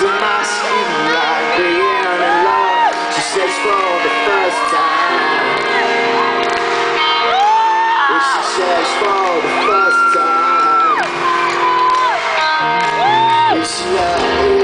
into my skin like being in love. She says for the first time. She says for the first time. It's love.